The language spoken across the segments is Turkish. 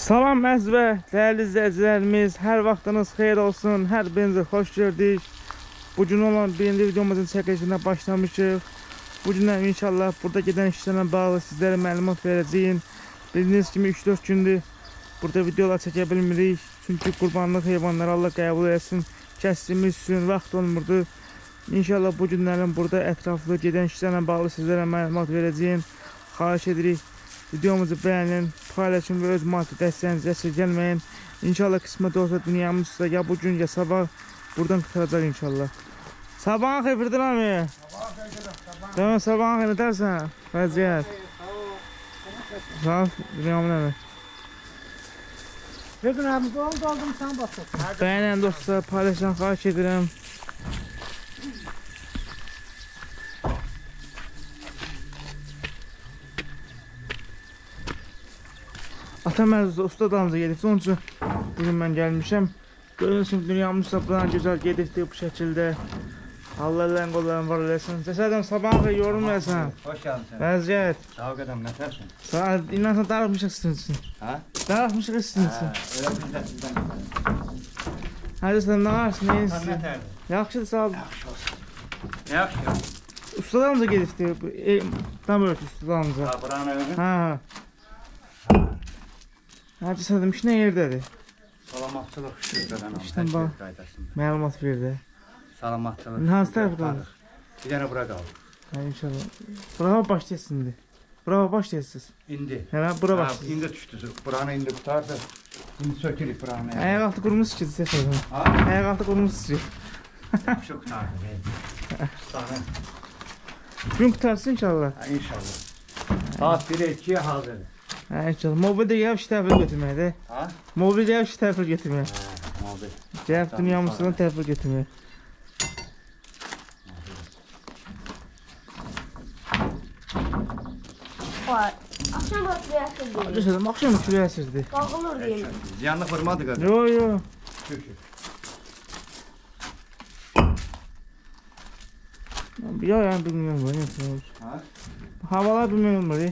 Salam əziz və dəyərli izləyicilərimiz, hər vaxtınız xeyir olsun, hər birinizi xoş gördük. Bugün olan birinci videomuzun çəkilişinə başlamışıq. Bugündən inşallah burada gedən işlərlə bağlı sizlərə məlumat verəcəyim. Bildiyiniz kimi 3-4 gündür burada videolar çəkə bilmirik. Çünki qurbanlıq heyvanları Allah qəbul etsin. Kəsdiyimiz üçün vaxt olmurdu. İnşallah bu günlərin burada ətraflı gedən işlərlə bağlı sizlərə məlumat verəcəyim. Xahiş edirik Videomuzu beğenin, paylaşın ve öz maddi dəstəyinizi əsirgəlməyin. İnşallah qismət olsa dünyamız sizə ya bugün ya sabah buradan qurtaracaq inşallah. Sabahın xeyir Firdin abi. Tamam sabahın xeyir ne dersen? Vəziyyət. Sağ ol dünyamın əmi. Verdin abi doldu oldum sen basıyorsun. Beğenen dostlar paylaşın xahiş edirəm. Atam əziz usta dalınca gedibdi. Onun üçün bugün mən gəlmişəm. Görürsün dünyamız buradan gözəl gedibdi bu şəkildə. Allah əllərin qolların var eləsin. Cəsədəm sabahın xeyir yorulmayasan. Hoş geldin sen. Vəziyyət. Sağ ol kadam ne tersin? Sağ inansan darıxmışıq sizin üçün. Ha? Darıxmışıq sizin üçün. Ha, öyle bizden bizden. Hadi sən nə varsın, neyinsin? Yaxşıdır sağ ol. Yaxşı olsun. Yapıyorsun? Ustalarımıza gedibdi. E, tam örtü ustalarımıza. Ha, buranı öyle. Ha. Hacı sadım iş nə yerdədir? İşte Təcrübə bak. qaydasında. Məlumat verdi. Salamatçılık. Hansı tərəfdən? Bir tane bura qaldı. Hə inşallah. Bura başlayasın indi. Bura başlayasınız. İndi. Hə bura Ha, başlayasınız. indi düştü. Buranı indi tutardı. İndi sökülük buranı. Ayaq altı qurmuş ki səsədim. Ha? Ayaq altı qurmuş ki. Şu tutardı. Sana. Gün qutarsın inşallah. Ha, inşallah. Saat 1'e 2'ye hazır. Hə inşallah. Mobildə gəlib iş təhvil götürməkdir. Ha? Mobildə gəlib iş təhvil götürmək. Ha, oldu. Gəlib Tamam, dünyamızdan təhvil götürmək. Var. Akşam Hacı diye. sadım axşam külək əsirdi. Kalkılır diye. Ziyanlı vurmadı kadar. Yo yo. Şükür. Ya yani bilmiyorum yapıyorum. Ha? Havalar bilmiyorum böyle.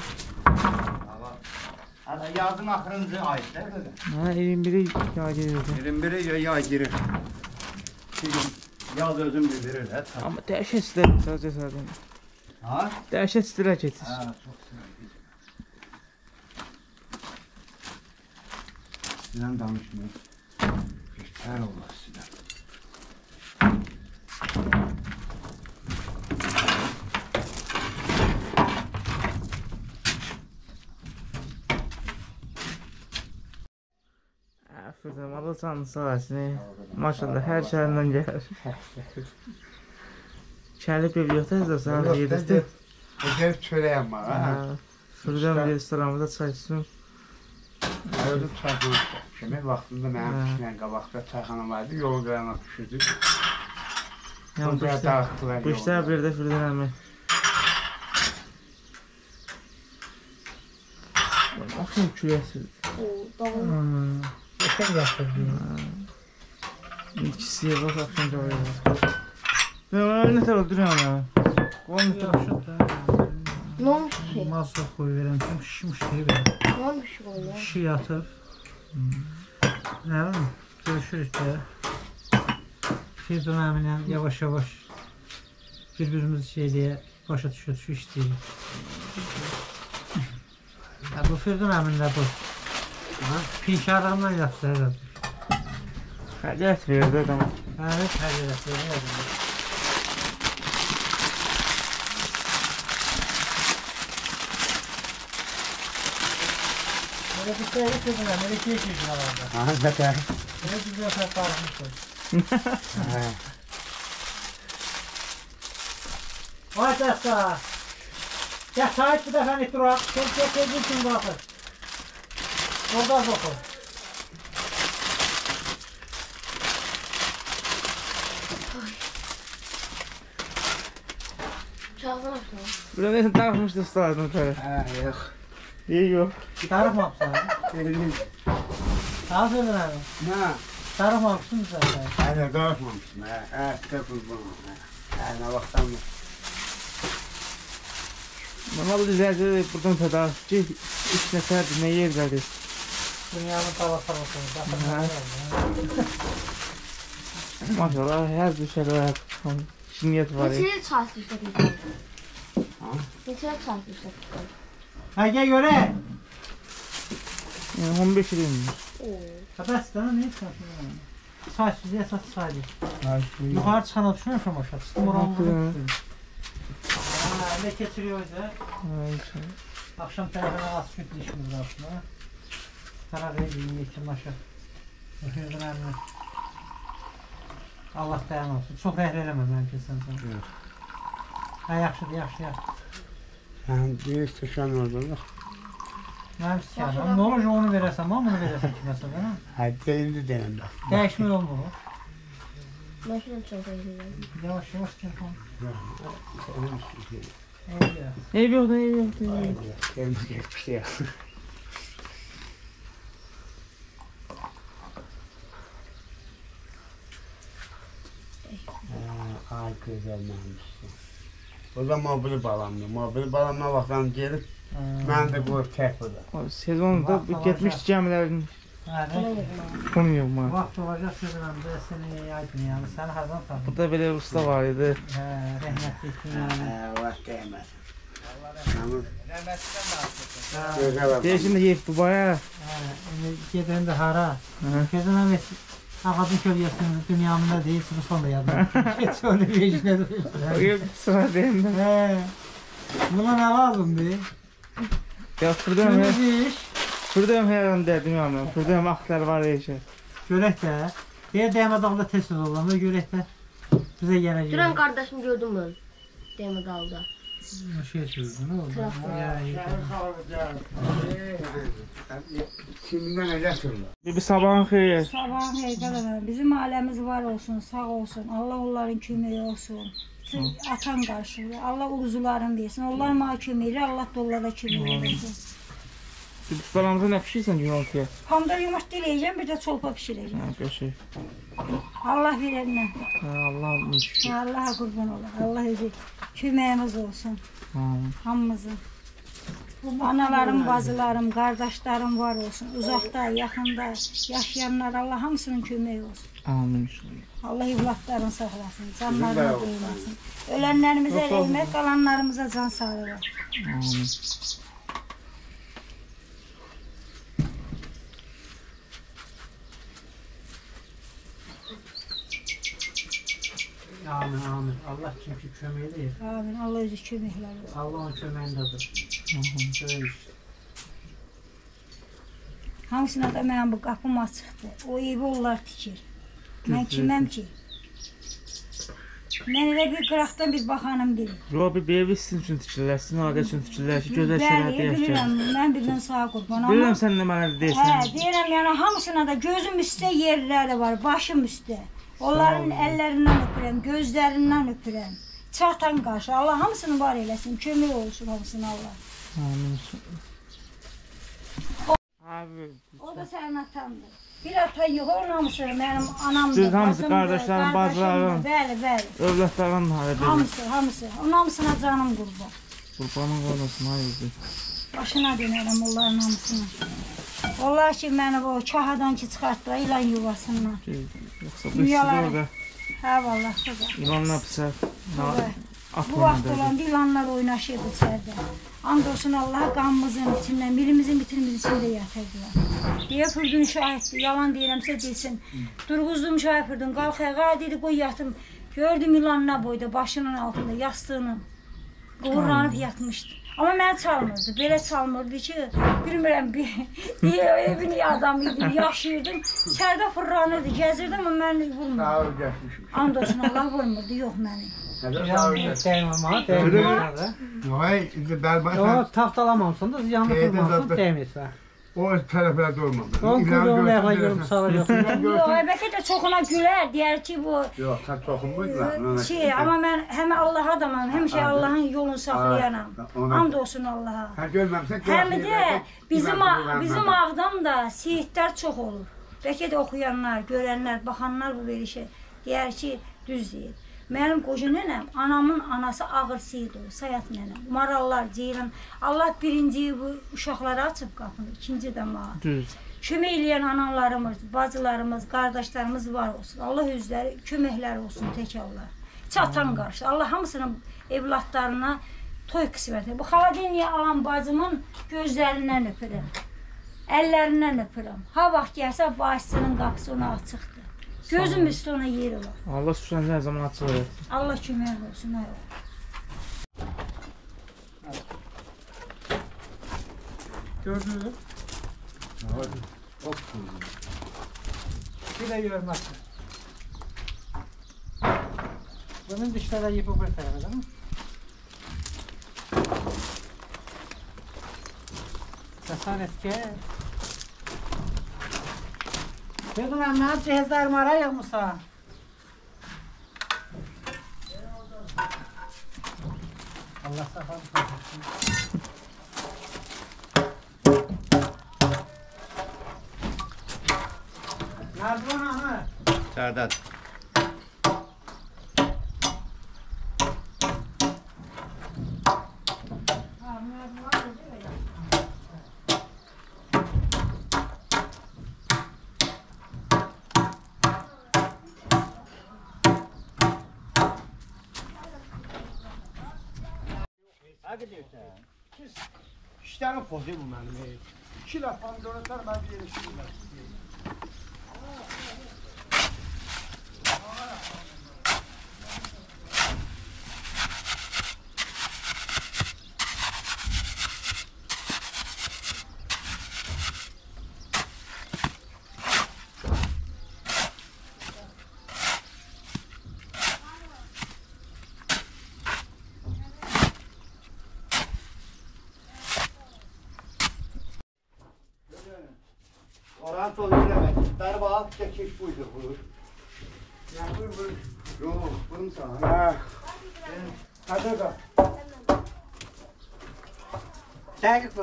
Hələ yazın axırıncı aydır da belə. Hə, 21-i yay girir. 21-i yay girir. Şimdi yaz özüm bildirir hə. Amma dəhşət istər sadəcə sadəcə. Ha? Dəhşət istirə keçir. Hə, çox istirə keçir. Sizdən danışmayın. Keçər olasın. qızım, alırsan sayəsini. Maşallah, hər şeyindən gəlir. Kəlib ev yoxdur, əzə sən yedirdi. Əgər çörəyəm var, ha? Sürüdən restoranımıza çay içsin. Gördüm çayxana kimi, vaxtında mənim pişirən qabaqda çayxana var idi, yolun qırana pişirdik. Yəni, bu işlər bir də Firdən əmi. Baxın, küləsiz. O, dağılır. Aşkın yapırdı. İkisi yavaş aşkın cevap yapırdı. Ben onu ne tarafı duruyorum ya. Onu ne tarafı Ne olmuş ki? Mazda koyuverəm ki, şişmiş deyib. Ne olmuş ki? Şişi yatıb. Hmm. Ne bileyim, görüşürüz de. Fevzon əminəm, yavaş-yavaş bir-birimizi şey deyə başa düşə düşü işləyirik. Bu Fevzon əmin də bu. Pişarlarla yatırırım. Xəcət verdi adama. Hə, xəcət verdi. Belə bir şey yoxdur, belə şey yoxdur. Ha, zətər. Belə bir şey aparmışdır. Hə. Ay səsə. Ya sayt bu dəfə nitro, çək çək çək çək baxır. Orada az oxu. Bura nəsə dağılmışdı ustalardan ötəri. Hə, yox. Niyə yox? Darıxmamsan? Eləyim. Sağ söylənəm. Nə? Darıxmamsın sən? Hələ darıxmamsın. Hə, hə, də qurban. Hə, nə vaxtdan mı? Mən vallahi zəncir buradan tədar ki, üç nəfərdir, nə yer verir. Dünyanın tavası olsun. Maşallah her bir şey var. Şimdiyet var. ya. Neçə çarpmışlar bir Neçə çarpmışlar Ha gel göre. Yani 15 yılıyım. Kapasitana ne çıkartıyorsun? Saç diye saç sadece. Yukarı çıkan düşünüyor musun boşa? Sıkım oranı Haklı. Ha, ne keçiriyor da. Akşam tarafına az süt işimiz aslında. Tarafı maşa. Bakıyorsun anne. Allah dayan olsun. Çok rəhləlemə bence sen sen. Yok. Ha yaxşıdır, yaxşı, yaxşı. Yani bir stəkan orada. Mənim istəyirəm. Ne olacaq onu verəsən, ama bunu verəsən ki mesela. ha? Hadi indi denəm də. Dəyişmək olmur. Maşına çox eğlendim. Yavaş yavaş telefon. Onun Eyvah. Ev yok da ev yok. Ay gözəl mənimsin. O da mobil balamdır. Mobil balam nə vaxtdan gelib, mən də qoyub tək bu da. O sezonda bu getmiş gəmilərin Pul yox mu? Vaxt olacaq sözüm, bu da səni yaymayam. Sən hardan tanıdın? Bu da belə usta var idi. Hə, rəhmətli ikinci. Hə, vaxt rəhmət. Rəhmətli də Deyir şimdi Yevdubaya. Hə, gedəndə hara? Gözələm etsin. Ağacın kölgəsinin dünyanın nə deyil, Ruslan da yadına. Heç onu bir nə deyil. Sıra deyim də. Hə. Buna nə lazımdır? Ya fırdayım. Gümüş. Fırdayım hər an dedim ya mən. Fırdayım axtlar var deyəcək. Görək də. Deyir Dəhmət ağda tez söz olanda görək də. Bizə gələcək. Dünən qardaşım gördüm mən. Dəhmət ağda. No şey söyledin oğlum. Şimdi mən elə söyləyəm. Bir sabahın xeyir. Sabahın xeyir qələmə. Bizim ailəmiz var olsun, sağ olsun. Allah onların köməyi olsun. Atam qarşılıyor. Allah uzularını versin. Onlar mənə kömək Allah da onlara kömək olsun. Bir ustalarımıza ne pişirsen yumurtaya? Pomidor yumurta eləyəcəm, bir də çolpa bişirəcəm. Ha köşe. Allah verəndən. Ha Allah'ım şükür. Allaha qurban olaq. Allah özü köməyimiz olsun Amin. hamımızın. Analarım, bacılarım, qardaşlarım var olsun. Uzaqda, yaxında yaşayanlar Allah hamısının köməyi olsun. Amin. Allah evlatlarını saxlasın, canlarını qoymasın. Ölənlərimizə rəhmət, qalanlarımıza can sağlığı. Amin. Amin, amin. Allah çünki köməyi deyir. Amin. Allah özü köməklər olsun. Allah onun köməyindədir. İşte. Hamısına da mənim bu qapım açıqdır. O evi onlar tikir. Mən kiməm ki? Mən elə bir qıraqdan bir baxanım deyil. Yo bir evi sizin için tikirlər, sizin aile için tikirlər ki, gözəl Bəli, şərait yaşayın. bilirəm. Mən birdən sağa qurban. Amma Bilirəm sən nə mənə Hə, deyirsən. deyirəm yəni hamısına da gözüm üstə yerləri var, başım üstə. Onların əllərindən öpürəm, gözlərindən öpürəm. Çatan qarşı Allah hamısını var eləsin, kömək olsun hamısına Allah. Amin. Abi O da sənin atandır. Bir ata yox, onun hamısı mənim anamdır. Siz hamısı qardaşımdır. bacıların. Bəli, bəli. övladların hali Hamısı, hamısı. Onun hamısına canım qurban. Qurbanın olmasın hayırdır. Başına dönərəm onların hamısına. Onlar ki məni o kahadan ki çıxartdılar ilan yuvasından. Yoxsa bu Dünyaları- işçi orada Hə vallah qıza. ilanla. At Bu vaxt olanda ilanlar oynaşırdı içəridə. And olsun Allaha qanımızın içindən, birimizin bitirimiz içində yatırdılar. Deyə Fürdün şahiddir, yalan deyirəmsə desin. Durğuzdum şahid Fürdün, qalx ayağa dedi, qoy yatım. Gördüm ilanına boyda, başının altında, yastığının. Qıvırlanıb yatmışdı. Amma mənə çalmırdı. Belə çalmırdı ki, bilmirəm bir evin adam idim, yaşayırdım. Çərdə fırlanırdı, gəzirdim amma məni vurmurdu. And olsun Allah vurmurdu, yox məni. Yox, indi bəlbəsən. Yox, taftalamamsan da yanına vurmamsan, dəymirsən o tərəflərdə kurduğunu görsün, ayakla deyirsən. görüp sağırıyorsun. Yox, bəlkə də çoxuna gülər, deyər ki, bu Yox, sən toxunmuydun. ona. şey, amma mən həm Allah adamam, həmişə Allahın yolunu saxlayanam. Ona- And olsun Allaha. Sən görməmsən, Həm də bizim bizim qurbanlar. ağdamda seyidlər çox olur. Bəlkə də oxuyanlar, görənlər, baxanlar bu verişə deyər ki, düz deyir. Mənim qoca nənəm, anamın anası ağır seyid olur, Sayat nənəm. Marallar, ceyran. Allah birinci bu uşaqlara açıb qapını, ikinci də mənə. Düz. kömək eləyən analarımız, bacılarımız, qardaşlarımız var olsun. Allah özləri köməkləri olsun tək Allah. Çatan qarşı. Allah hamısının evladlarına toy qismət. Bu xaladiniya alan bacımın gözlərindən öpürəm. Əllərindən öpürəm. Ha vaxt gəlsə başçının qapısı ona açıqdır. Gözüm üstü ona yeri var. Allah süsləndə hər zaman açıq olur. Allah kömək olsun. ay oğul. Gördünüz mü? Bir de yormak. Bunun dışında yıpı bir tarafı değil mi? Sasan etki. Dedim ben ne cihazlarımı arayayım Musa. Allah sağlık versin. Nerede اگه دیوتن چیز شیطن پوزی بومن به چی لفان دارتر من بیرشی بومن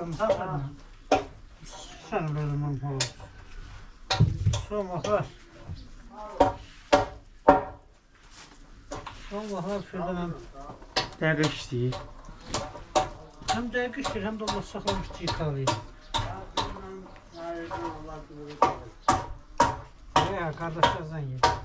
Vurmusan. Sən benim onu. Son vaxtlar. Son vaxtlar şurada mən Dəqiq işləyir. həm dəqiq işləyir, həm də Allah saxlamış cikalayır. Ya kardeşlerden ye.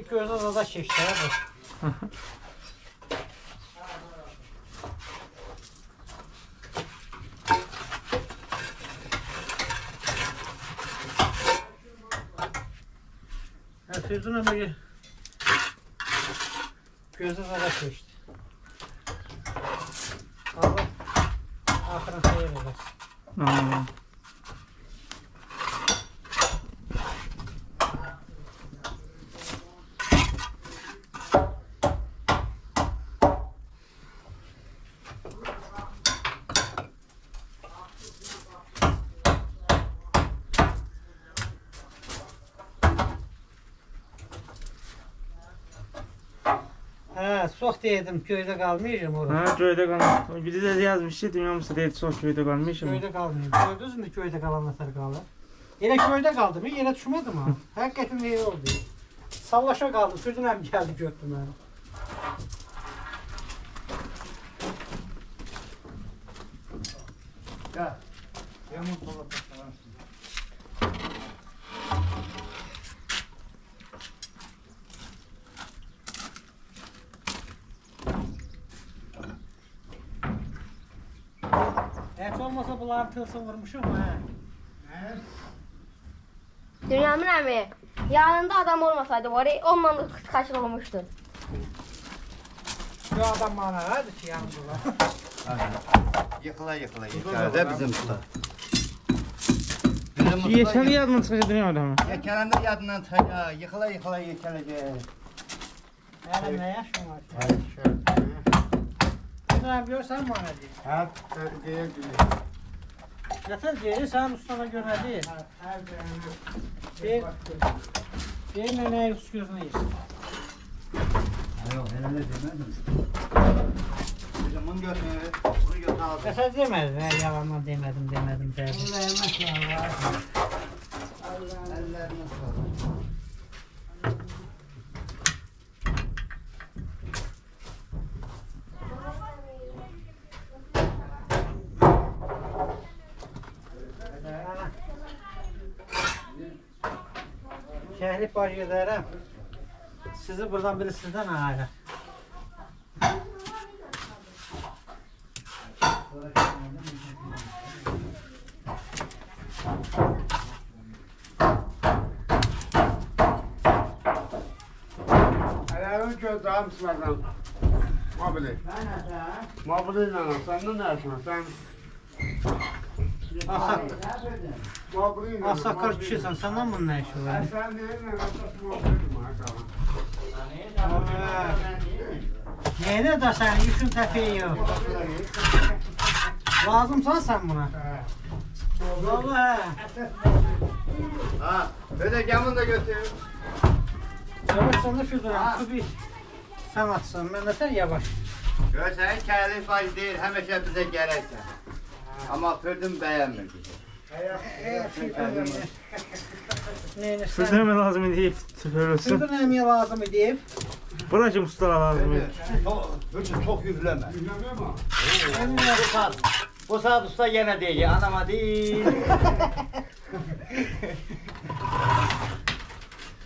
Gözden da çekti abi. Ya Firdun ama gözden da çekti. Allah ahırın hayır eylesin. Amin. Deydim, köydə qalmayacağım orada. Ha, göydə qalmış. Biri də yazmış ki, dünya mısır deyil, çox göydə qalmışım. Köydə qalmayayım. Gördünüzmü köydə qalanlar qalır? Elə köydə qaldım, yerə düşmədim ha. Həqiqətən iyi oldu. Sallaşa qaldım, sürdün həm gəldi gördü məni. Gəl. Yamın dolap falan. Olmasa bunları tılsın vurmuşum ha. Dünyanın əmi, yanında adam olmasaydı var ya, onunla da kaçırılmışdın. Şu adam bana hadi ki yanımda. Yıkıla yıkıla yıkıla bizim usta Yeşəli yadına çıxacaq dünya adamı. Yekələndə yadından çıxacaq, yıkıla yıkıla. Hələ nə yaşın var? Hayır, şöyle. Sen görsən bana deyir. Hə, deyə gülür. Zaten diye sen ustana göre değil. Bir, bir neneyi üst gözüne yesin. Yok ne demedim. Bunu götür. Bunu götür abi. Mesela demedim, ben yalandan demedim, demedim, dedim. Ellerine sağlık. Şehri baş ederim. Sizi buradan biri sizden ağır. Ayağını daha mısın Mabili. Mabili lan sen ne dersin sen? Asakar kişisən, səndən bunun nə işi var? Sən deyirəm, əsas mobildir Yenə də sənin yükün təpiyi yox. Lazımsan sən buna? Baba, hə. Ha, belə gəmin də götür. Yavaş sən də şuradan, kubik. Sən açsan, mən də sən yavaş. Görsən, kəlif acı deyil, həməşə bizə gələksən. Ama Fırdın beğenmedi. Neyine Sizden sen. mi lazım deyip söylüyorsun. Şuradan emiye lazım deyip. Bırakın ustalar lazım deyip. Çok, Fırdın çok yükleme. Bu saat, bu saat usta yine değil, anama değil.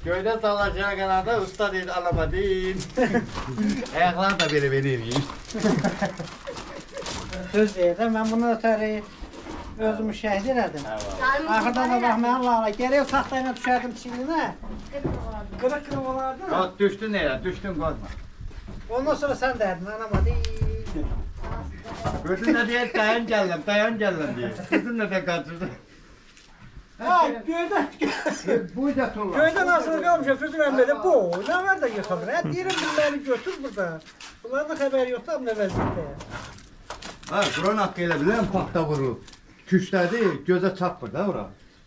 Köyde salacağı kanada usta değil, anama değil. Ayaklar da beni verir. söz verirəm. Mən bundan ötəri özümü şəhid elədim. Hə, Axırdan da bax mənim lala gərək taxta ilə düşərdim çininə. Qırıq-qırıq olardı. Qat düşdün elə, düşdün qorxma. Ondan sonra sən dəyərdin, anam adı. Gözün də deyir, dayan gəlirəm, dayan gəlirəm deyir. Gözün də qaçırdı. Ha, göydən, e, göydən, göydən asılı qalmışam, Füzul əmrədə bu, nə var da yıxılır, hə, deyirəm, bunları götür burada. Bunların da xəbəri yoxdur, amma nə vəziyyətdə. Hə, buranın haqqı elə bilirəm, parkda vurulub. Küşlədi, gözə çatmır da bura.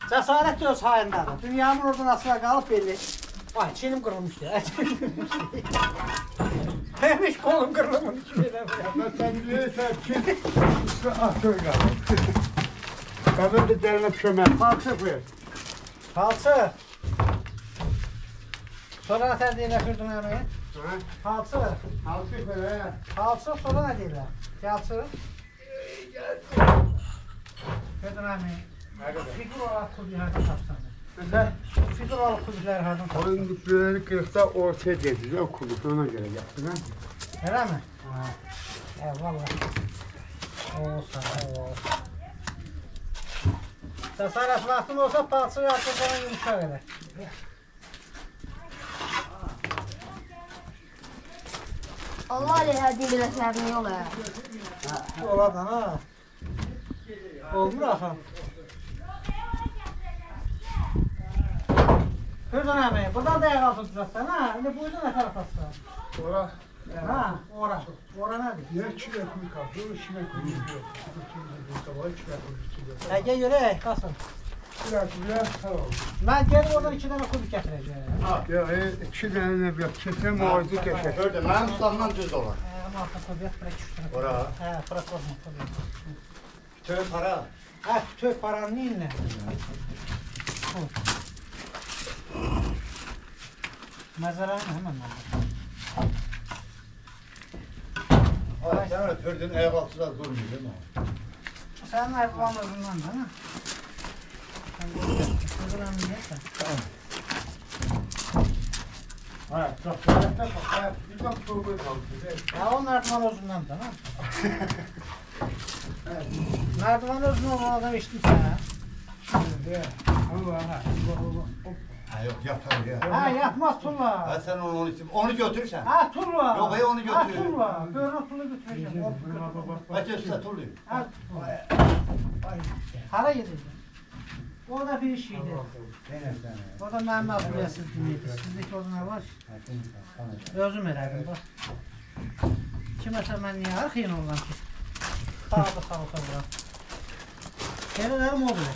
Cəsarət göz hayındadır. Dünyanın oradan asıla qalıb belli. Vay, çinim qırılmışdı. Həmiş qolum qırılmış. Sən bilirsən ki, açır qalıb. Qadın da dərinə kömək. Palçıq ver. Palçıq. Sonra sən deyinə sürdün əməyə? Halçı. Kalksa ver. he. Halçı sonra nə deyirlər? Halçı. Fürdun əmi. Figur olaraq kubi hardan tapsan? Mesela Figur olaraq kubiləri hardan tapsan? onun diplerini kırıkta ortaya dedi. O kulüp ona göre yaptın ha. Elə mi? Ha. Eyvallah. Olsa, olsa. Cəsarət vaxtın olsa palçı yaptın sana yumuşaq elə. Allah əleyhə dil eləsərin yola. Olad ana. Olmur axı. Hürcan əmi, buradan da ayağa tutacaqsan ha. İndi bu üzə nə tərəf atsan? Ora. Ha, ora. Ora nədir? Yer kime kuyu kapıyor, kime kuyu kapıyor. Kime kuyu kapıyor, kime kuyu kapıyor. Əgə görək, qasın. Tamam. Mən gəlib oradan iki dənə kubik gətirəcəm. Ya e, iki tane bir kesin muaydı geçer. Gördün, benim ustamdan düz dolar. Amma arxa kubik bırak üç dənə. Ora. Hə, bırak olma. Tövbe para. Hə, tök paranın ilə. Məzərəni həmən mən. Ay, sen öyle Fırdın ev altında durmuyor değil mi? Özündən də, hə? Sən görürsən, neyəsə. Ha, çok güzel. Ha, bir bak tuğba kalktı. Hə, o nərdivan özündən də, hə? Nərdivan özündən olan adam eşitmişsən, hə? Allah ha. Ha yok yapar ya. Hə, yatmaz tulla. Ha sen onu, onu, onu götürsen. Hə, tulla. Yok, hey, onu götür. tulla. Görünə tulla götürəcəm. Kaç usta tuluyor. Hə, hara gedirsən? O da bir şeydi. O da mənim məsuliyyətsiz dinləyir. Sizdeki orada nə var? Özüm elədim, bax. Kiməsə mən niyə arxayın olmam ki? Sağda sağda bura. Nereler mobili?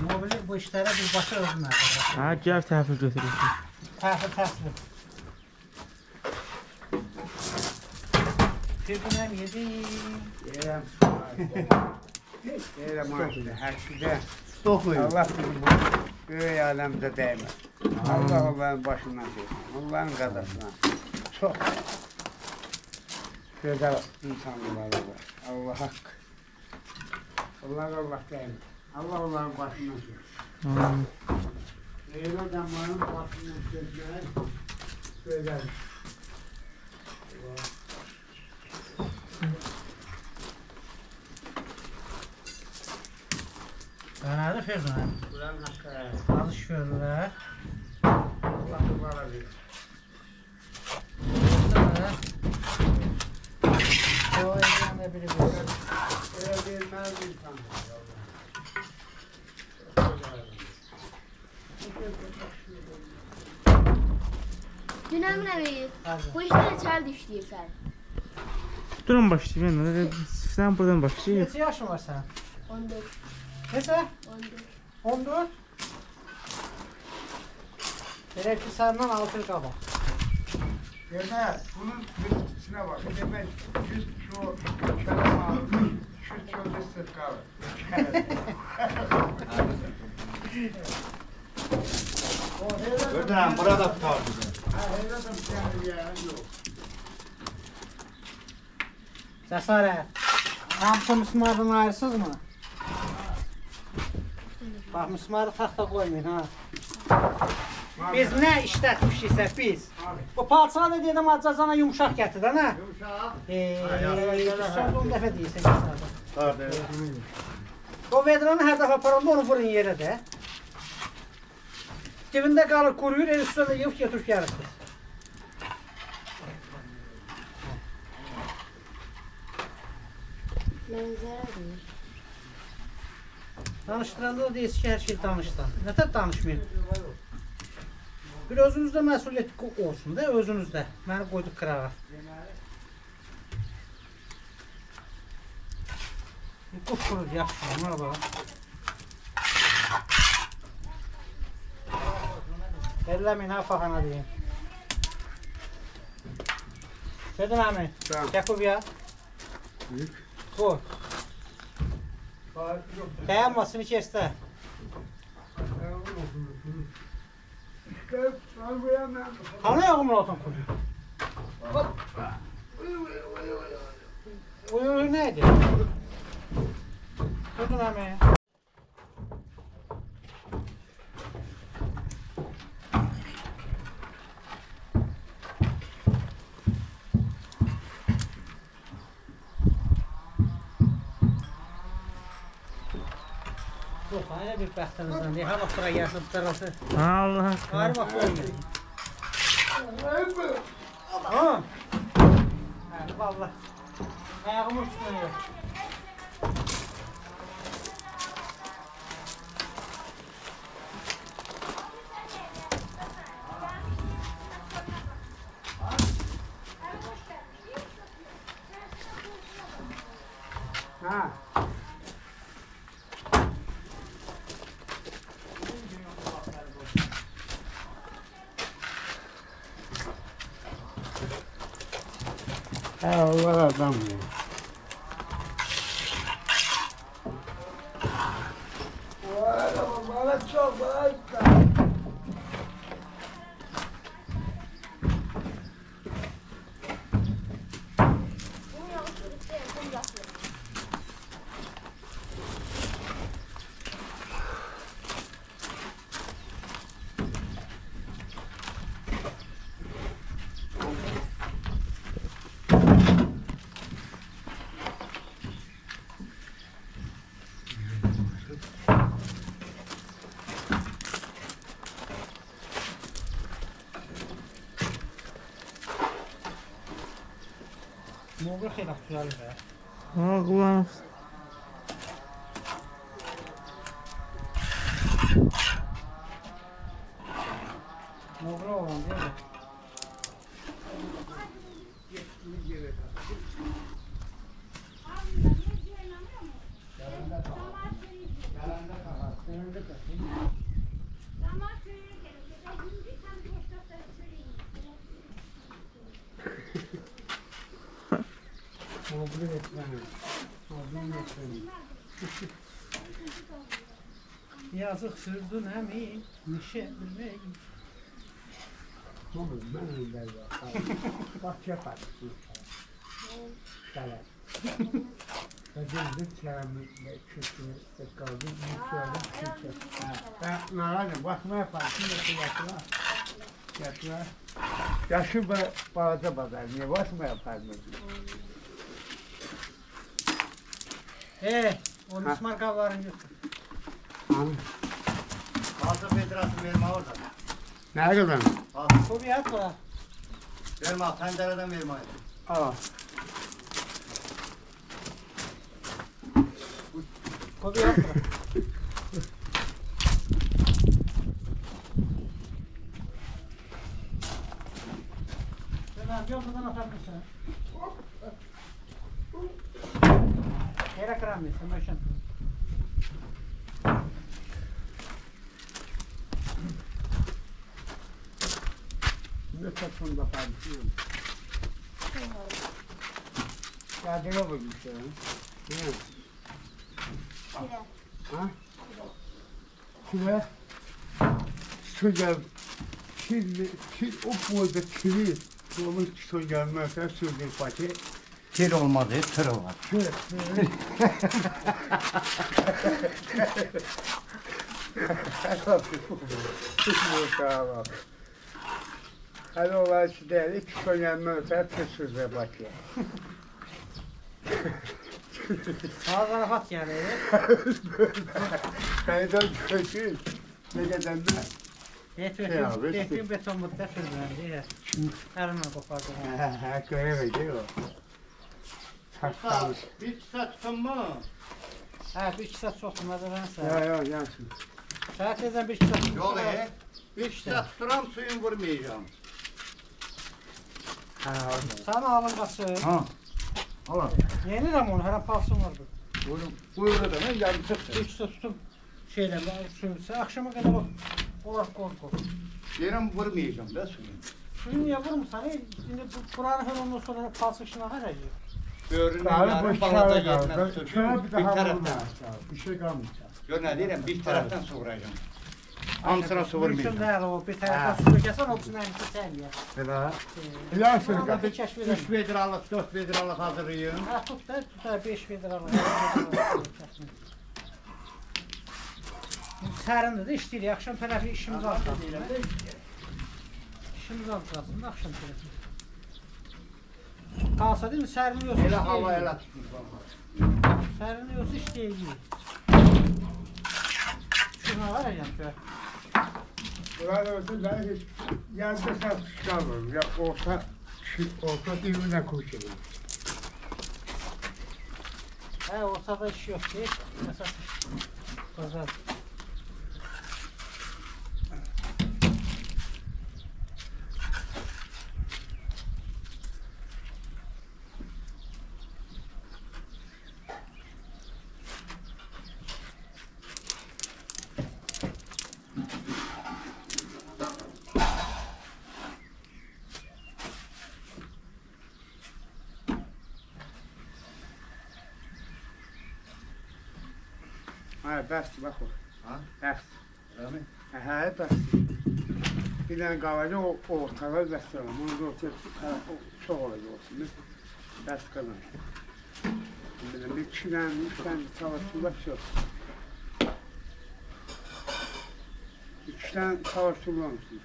Mobili bu işlere biz başa özümler. Ha gel təhvil götürürsün. Təhsil təhsil. Bir günem yedik. Yerəm açdı. Həqiqdə Stoklayın. Allah bizi bu böyük aləmdə dəymir. Allah onların başından deyir. Onların qadasına. Çox gözəl insanlar var. Allah haqq. Allah Allah dəymir. Allah onların başından deyir. Amin. Eyl adamların başından gözlər. Gözəl. Dönərdə Ferdunə. Quran haqqı. Alış görürlər. Allah qubara verir. O evləndə biri verir. Öyle vermez insanlar. Dünəmin əmi, Hadi. bu işdə neçəli düşdüysən? Durun başlayayım. Sen buradan başlayayım. Neçə yaşın var sənin? 14, Neçə? 14. 14. Belə ki, səndən 6 il qabaq. Demek bunun üstüne bak. Demek yüz şu kelime almış, şu çölde sırkalı. Gördün burada tutar bizi. Ha, evladım senin yerin yok. Cəsarət. Hamısı mismardan ayrısız mı? Bax, mismarı taxta qoymayın ha. Biz nə işlətmişiksə biz. Bu palçağı da dedim acacana yumuşaq gətir də nə? Yumuşak. Eee, son 10 dəfə deyirsən gətirəcəm. Tutardı. O vedranı hər dəfə aparanda onu vurun yerə də. Cibində qalır, quruyur, el üstünə də yığıb götürüb gəlirsiniz. Mənzərə deyir. Danışdıranda da deyirsiniz ki, hər şey danışdan. Nətər danışmayın? Bir özünüzdə məsuliyyət olsun da, özünüzdə. Məni qoyduq qırağa. Qupquruz yaxşı, buna bax. Eləməyin, ha faxana deyin. Sedin əmi, Tamam. Ya. Büyük. Qoy. Dayanmasın yana. Hani yok mu olsun kuzu? Uyu uyu neydi? Tutun hemen. Yok, bir bəxtinizdən deyil. Ha bak bura gəlsin tarafı. Allah Var bak olmuyor. Ha? Hadi valla. Ayağımın üstüne da, da. Como un personaje. Yazık sürdün hem iyi. Nişe bilmeyin. Oğlum ben ya. Bak yapar. Şöyle. Ödüldük çağımı küçüğü kaldı. Yükseldim küçüğü. Ben naradım. Bakma yapar. Şimdi yapılar. Yapılar. Yaşı ba bağda bazar. Niye basma yapar mı? Ee, onun Ha. ısmarkavların yok. Anı. Hazır Bediras'ı verme orada. Ne kadar? Kubiyat var. Verme, pencereden verme. Aa. Kubiyat var. Ben amcam buradan atar mısın? Başım. Ne saçma da paylaşıyorum. Ya ne yapayım işte? Ne? Ha? Kime? Suya kirli, kir, o boyda kiri, onun suya mesela suyun pati. Kir olmadı, tır var. Tamam. Hadi olay şu değil, iki suya mesela tır pati. Sağa zarafat yani. Kaydan kötü. Ne kadar da Ne beş tüytüm beton mutta sürdüren diye. Elimden kopardım. ha ha göremedi o. Saklanmış. Hiç sattın mı? Ha, bir iki saat soktum hadi ben Ya sana. ya yansın. Saat ezden bir iki saat. Yok e. Hiç İşte. sattıram suyun vurmayacağım. Ha orada. Sana alın kası. Ha. Oğlum, Yeni de onu her an palsın vardı. buyurun. Buyurdu demek yarım çıktı. Üç saat tuttum. Şeyden ben suyumsa akşama kadar bak. Olarak korku. Yerim vurmayacağım da suyun. Suyun niye vurum sana? Şimdi bu Kur'an falan ondan sonra palsın şuna Böyrünün yarı balada getməz sökür, bir tərəfdən. Bir şey qalmayacaq. Gör nə deyirəm, bir tərəfdən sovuracam. Hamısına sovurmayacaq. Bütün nələ o, bir tərəfdən sovuracaqsan, o bizdən iki səniyə. Belə? Elə sırqa. 3 vedralıq, 4 vedralıq hazırlayın. Hə, tut da, tut da, 5 vedralıq. Sərindir də işləyirik, axşam tərəfi işimiz artıq. İşimiz artıq, axşam tərəfi. Qalsa değil mi? Sərini yoxsa Elə hava işləyirik. elə tutmuş. Şuna var ya yəni. Ulan olsun ben hiç yazda satış kalmıyorum. Ya orta, şu orta dibine koşuyorum. Hə, ortada iş yox deyil. Məsəl Bazar. bəsdir, bax o. Ha? Bəsdir. Eləmi? Hə, bəsdir. Bir dənə qalacaq, o ortalar bəsdir olam. Onu da ortaya tərəf çox olacaq olsun. Bəsdir qazan. Bilməm, bir iki dənə, üç dənə çalışırlar, çox. İki dənə çalışırlar mısın?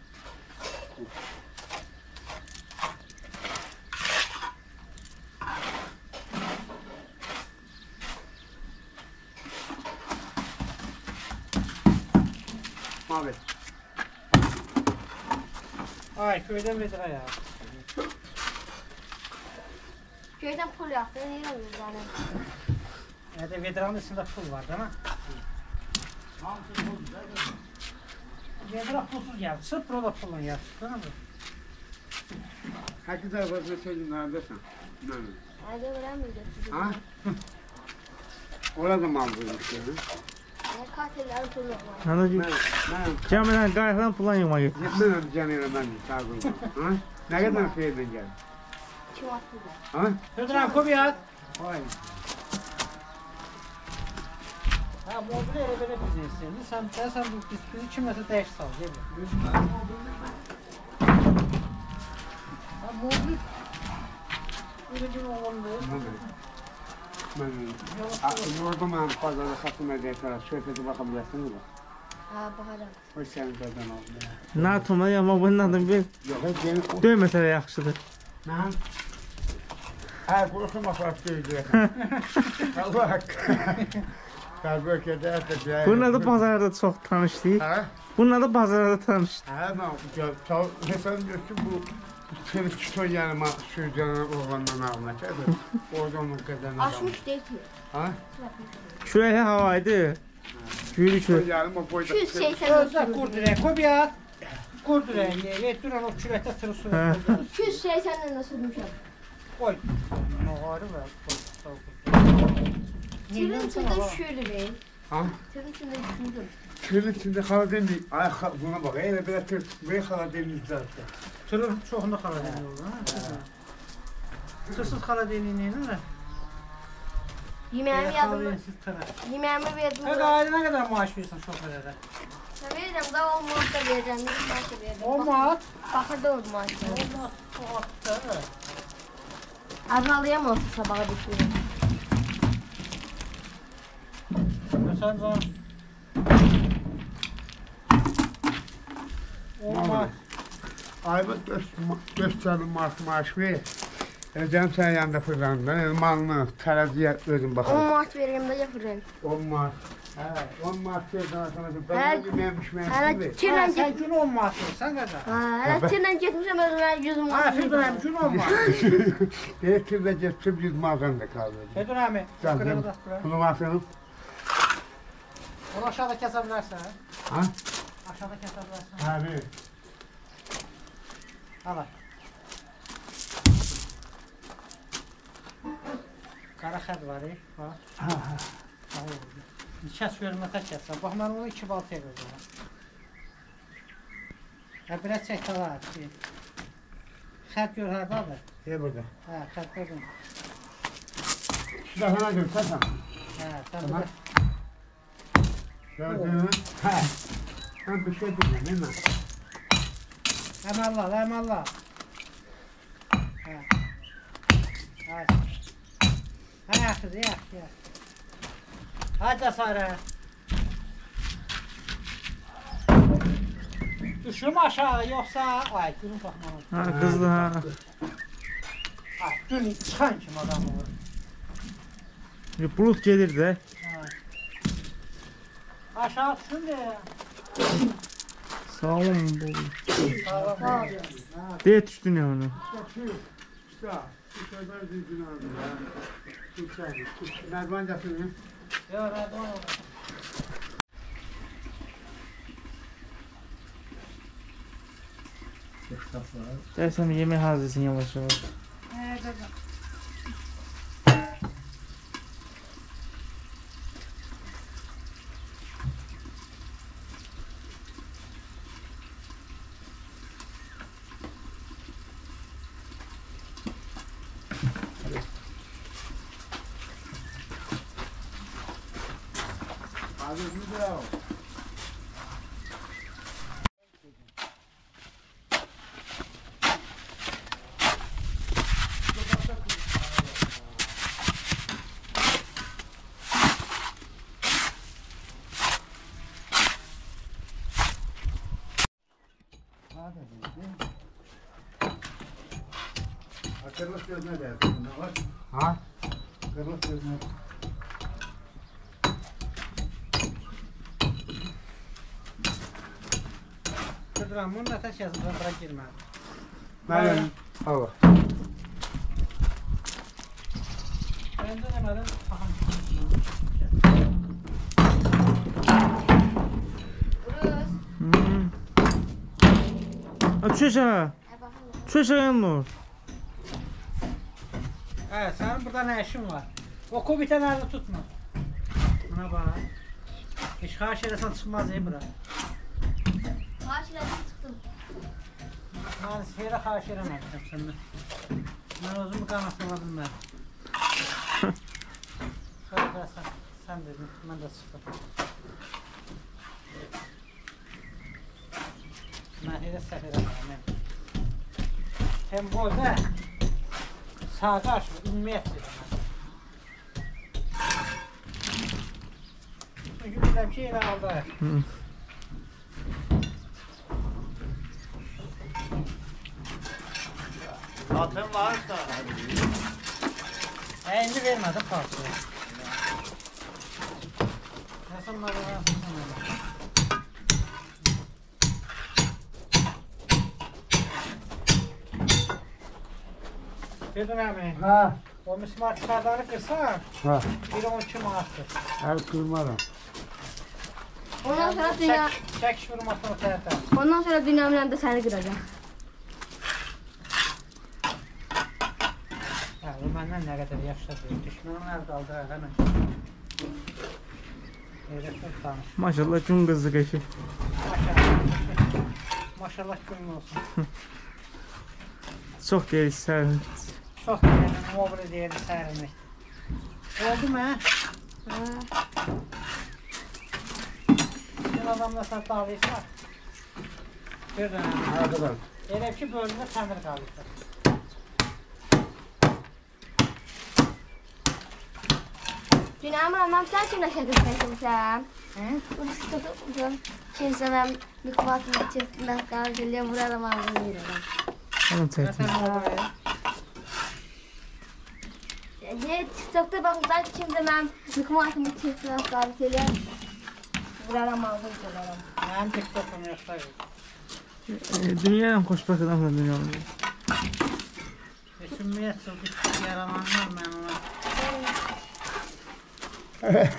Thank you. Ay, köydən vedir ya. Köyden pul yaptı. Niye oluyor yani? Hədə vedranın içində pul var, değil mi? Vedra pulsuz gəldi. Sırf burada pulla gəldi, değil mi? Herkes arabasına söyleyeyim neredesin? Nerede? Nerede öğrenmeyeceksin. Ha? Orada mı aldırmış ya? Ne katillerin pulu var. Anacığım, Ben, camidən qayıqdan pulan yığma git. ben, ben ödeyeceğim yere ben sağ olun. Ha? Ne kadar pul var. Ha? Vedran kubiyat. Vay. Ha mobil elə belə biznesini. Sən sən bu kiməsə dəş sal, deyil mi? Ha mobil bir oğlandı. Mən yorğunam, bazarda xatım edəcəklər, söhbətə baxa bilərsiniz bax. Ha, baxaram. Hoş sənin qazan oldu. Nə atma, amma bunun adını bil. Yox, döy məsələ yaxşıdır. Nə? Hə, qorxum aparıb döyəcəyəm. Allah haqqı. Qarabökədə də deyir. Bununla da bazarda çox tanışdıq. Hə? Bununla da bazarda tanışdıq. Hə, mən hesab götürdüm bu Bütün kiton yanıma sürücənən oğlandan alına çəkir. Oradan onun qızdan alına. Açmış deyil. Ha? Şuraya havaydı. Gülü kür. Yanıma qoydu. 280. Özə qurduraya qoy ya. Qurduraya yeyə. Duran o kürəkdə tırısın. 280 ilə sürmüşəm. Qoy. Noğarı və qoy. Tırın içində şürürəm. Ha? Tırın içində şürürəm. Tırın içinde Karadeniz. Ay ha- buna bak. Öyle bir tır. Buraya Karadeniz zaten. Tırın çoxunda xala deni olur, ha? Tırsız xala deni nə? Yemeğimi yadım. Xalensiz tırı. Yemeğimi verdim. Hə, qayda nə qədər maaş verirsən şoförlərə? Ne vereceğim daha olmaz da vereceğim. Bir maaşı vereceğim. 10 manat. Bakırda oldu maaşı. 10 manat. Çoxdur. Azalayamazsın sabaha düşüyorum. Sən can. 10 manat. Aylık tane maaş maaş ver. Edeceğim sen yanında fırlandan. Elmanlı, teraziye özüm 10 bakalım. maaş vereyim de yapırım. On maaş. Evet, on maaş ver sana sana. Evet. Ben de yememiş? Hə, tirden sən git. gün 10 manat verirsən qaqa. Ha, hala tirden gitmişim özüme 100 Ha, maaş. Firdun əmi gün 10 manat. Gerektir de geçtim yüz mağazan da kaldı. Firdun əmi, Can, qırığı can. da bura. Bunu mahsulüm. Onu aşağıda kəsə bilərsən. Ha? Aşağıda kəsə bilərsən. Ha, bir. Al Qara xəd var, bax. Hə, hə. Kəs hörmətə kəssən. Bax, mən onu iki baltaya qırdım. Hə, biraz çək talar. Xəd gör hardadır? Yə, burada. Hə, xəd gördüm. Şu da hana görsəsən. Hə, sən burada. Gördün mü? Hə. Mən bir şey bilməm, mən. Değil mi? Əməllah, əməllah. Hə. Hə. Hə, yaxşıdır, yaxşı, yaxşı. Hadi Sara. Düşüm aşağı yoksa ay günün baxmalı. Ha qızdı ha. Ay gün çıxan kim adam olur. Bulut gelir də. Ha. Aşağı düşün de. Sağ olun bu. Düşdün ya onu. Sağ. Bu sefer düzgün oldu ya. Şu sen. Merdiven getirin. Ya Radvan olur. Dərsəm yemək hazırsın yavaş yavaş. Hə, qaqa. Hadi güzel. Kırlık gözüne de Ne var? Ha? Kırlık gözüne. Kıdıram bunun ateş yazın ben bırak. Meryem. Al bak. Ben de demedim. Aha. Düş aşağı yanmır. Evet senin burada ne işin var? O kubite nerede tutma. Buna bak. Hiç karşı edersen çıkmaz iyi bırak. Karşıladım çıktım. Yani seyre karşı edemezdim senden. Ben özümü kanatlamadım ben. Sonra sen, sen dedin, ben de sıktım. Hele sefer ben. Hem bu da sağa karşı inmeye dedim ben. Çünkü bizden şey aldı. Atın varsa. E indi vermedi parçayı. Nasıl mı nasıl Gedin əmi. Hə. O mismar çıxardanı qırsan, hə. biri 12 manatdır. Əl qırmaram. Ondan sonra dünya... Çək vurmasın o tərəfdən. Ondan sonra dünyamdan da səni qıracaq. Hə, bu məndən nə qədər yaşlıdır. Düşmənim əl qaldırır həmən. Maşallah gün qızı qəşib. Maşallah gün olsun. Çox deyil səhər. Çok güzel, mobil değerli serinlik. Oldu mu ha? Sen adamla sen davaysa. Bir. Hadi bak. Elə ki bölümdə təmir qalırdı. Dünyamdan ben sen kimle şekil çekmişim? Hı? Burası tutup kimse ben mikrofonun içerisinde kaldım. Burada mağazını yürüyorum. Onu çəkdim. Zaten mobil. Ne TikTok'ta bakmışlar ki kimse ben mikrofonun içerisinde kaldım. Burada mağazını yürüyorum. Mənim TikTokum yoxdur. E, Dünyanın xoşbəxt adamlar dünyada. Düşünməyə çıxdı yarananlar mən ona.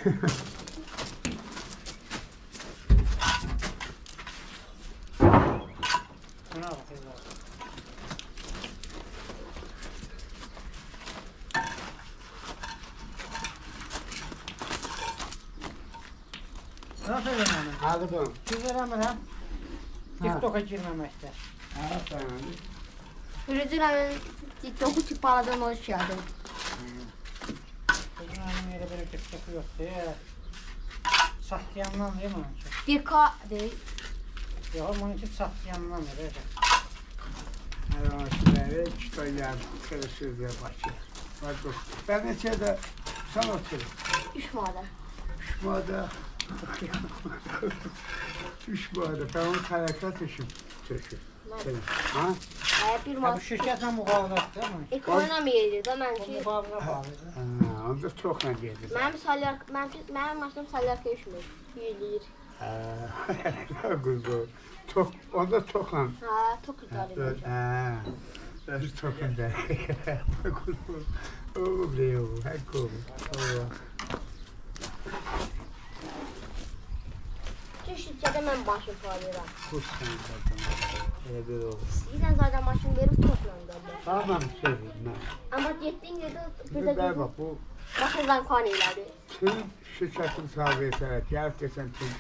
Buna bakıyorlar. Nasıl önemli? Hadi bak. Güzel ama ha. TikTok'a girmemekte. Ha, sen. Ürücü hemen TikTok'u çıpaladım o şey adım. Bugün hanım yere böyle TikTok'u yok diye. Sahtyandan değil mi onun için? Bir K değil. Yok onun için sahtyandan öyle. Hayvanları çıkaylar, çalışır diye başlıyor. Bak. Ben de şeyde sen otur. Düşmadı. Üç barda. Ben onu kayakla taşıdım. Ha? Bir Ha, bu şirkətlə müqavilətdir, amma Ekonomiya idi də mən ki. müqavilə bağlıdır. Ha, onda çoxla gedir. Mənim salyak, mən mənim maşınım salyak düşmür. Yüyülür. Ha, Quzu. Çox, onda çoxla. Ha, çok güzel idi. Ha. Ben çoxla. Quzu. O, bu ne o? Hakko. Allah. bütün şirkətə mən maşın paylayıram. Kurs Elə belə olur. İstəyirsən zaten maşın verim kursla gəldim. Tamam, söyləyim mən. Amma getdin yerdə bir də gəl bax bu. Maşından kan elədi. Tüm şirkətin sahibi tərəf gəlib desən ki,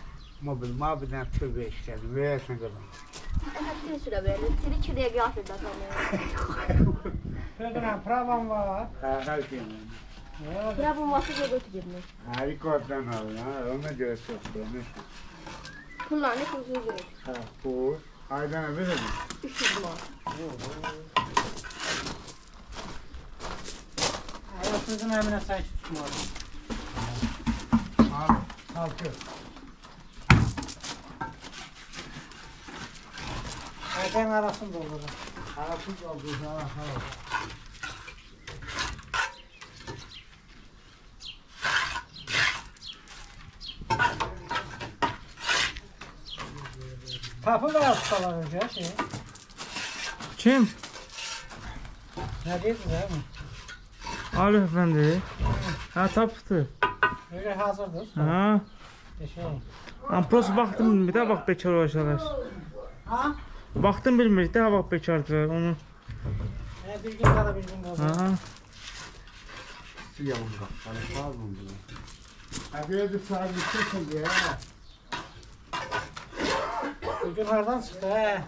mobil mobildən tövbə işlədi. Verəsən qızım. Hətta sürə verir. Siri ki dəqiqə atırdı sana. Ferdinand, pravam var. Hə, hər şeyim. Pravam varsa götürürmüş. Hər koddan alın, ona görə çox demişim. Bunlar ne kuzu verir? Ha, bu aydan verir mi? 300 manat. Hayatınızın əminə sən tutmalısın. Abi, kalkıyor. Aydan arasında olur. Arasında olur, arasında olur. Kapı da ustalar önce şey. Kim? Ne dedi mi? Arif Efendi. Ha tapdı. Öyle hazırdır. Ha. Şey. Ama prosto baxdım bir də bax bekar olacaqlar. Ha? Baxdım bilmirik də bax bekardılar onu. Ne bir gün kala bir gün kaldı. Ha. Yavrum bak. Bana sağ olun. Hadi bir sahibi çekin diye. bu gün hardan çıxdı, hə?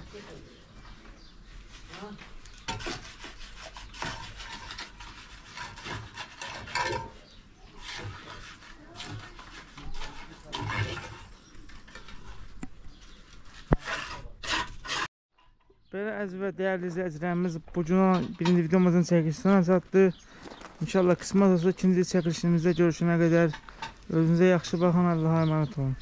Belə əziz və dəyərli izləyicilərimiz, bu gün birinci videomuzun çəkilişindən azaddır. İnşallah qismət olsa ikinci çəkilişimizdə görüşənə qədər özünüzə yaxşı baxın, Allaha əmanət olun.